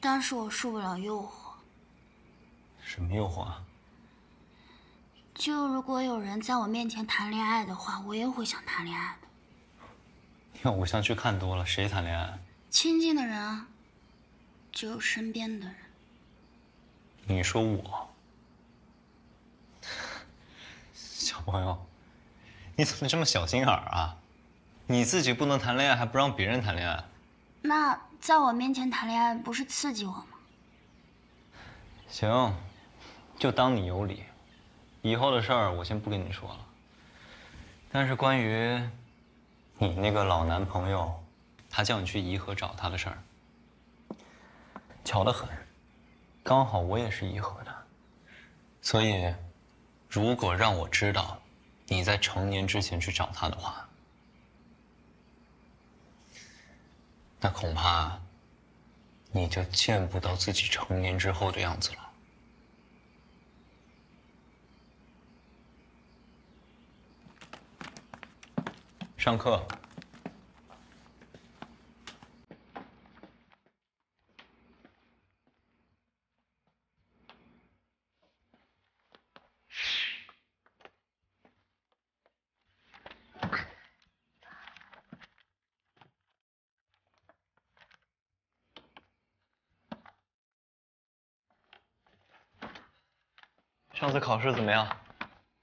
但是我受不了诱惑。什么诱惑啊？就如果有人在我面前谈恋爱的话，我也会想谈恋爱的。你偶像剧看多了，谁谈恋爱？亲近的人啊，只有身边的人。你说我，小朋友，你怎么这么小心眼儿啊？你自己不能谈恋爱，还不让别人谈恋爱？那在我面前谈恋爱，不是刺激我吗？行，就当你有理。以后的事儿我先不跟你说了。但是关于你那个老男朋友，他叫你去颐和找他的事儿，巧得很，刚好我也是颐和的，所以如果让我知道你在成年之前去找他的话，那恐怕你就见不到自己成年之后的样子了。上课。上次考试怎么样？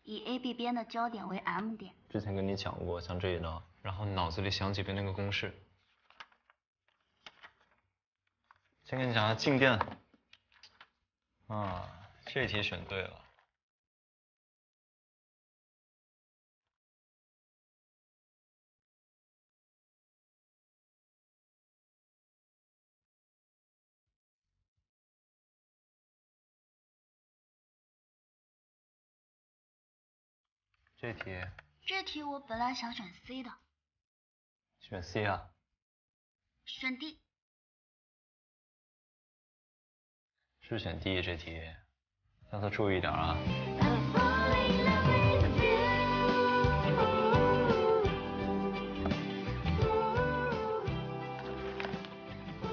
以 AB 边的交点为 M 点。之前跟你讲过，像这一道，然后脑子里想几遍那个公式。先跟你讲下静电。啊，这题选对了。这题这题我本来想选 C 的，选 C 啊？选 D。是选 D 这题，下次注意点啊。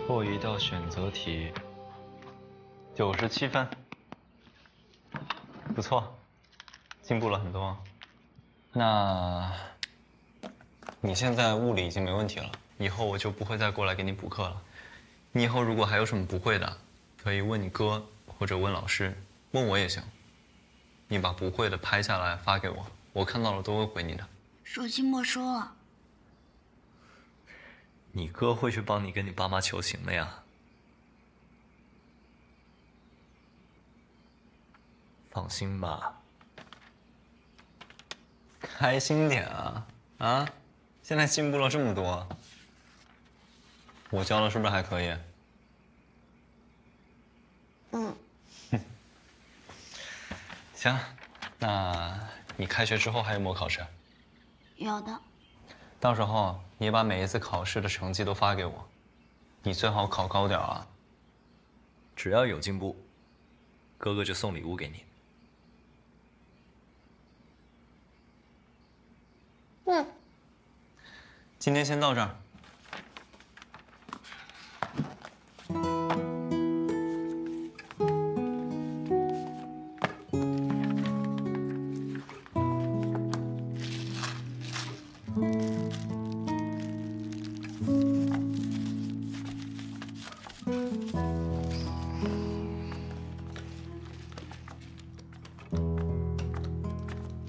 过一道选择题，九十七分，不错，进步了很多。那，你现在物理已经没问题了，以后我就不会再过来给你补课了。你以后如果还有什么不会的，可以问你哥或者问老师，问我也行。你把不会的拍下来发给我，我看到了都会回你的。手机没收了。你哥会去帮你跟你爸妈求情的呀。放心吧。开心点啊啊！现在进步了这么多，我教的是不是还可以？嗯。行，那你开学之后还有没有考试？有的。到时候你把每一次考试的成绩都发给我，你最好考高点啊。只要有进步，哥哥就送礼物给你。今天先到这儿。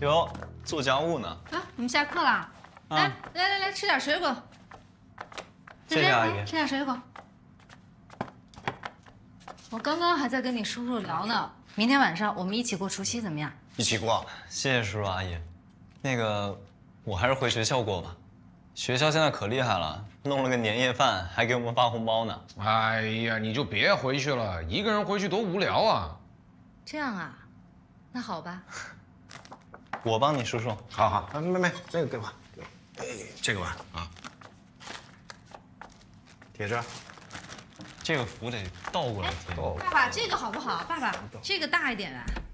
哟，做家务呢。啊，你们下课了？来来来来，吃点水果。谢谢阿姨。吃点水果。我刚刚还在跟你叔叔聊呢，明天晚上我们一起过除夕怎么样？一起过。谢谢叔叔阿姨。那个，我还是回学校过吧。学校现在可厉害了，弄了个年夜饭，还给我们发红包呢。哎呀，你就别回去了，一个人回去多无聊啊。这样啊，那好吧。我帮你，输送。好好，妹妹，这个给我。哎，这个吧啊，铁柱。这个符得倒过来贴。爸爸，这个好不好？爸爸，这个大一点的。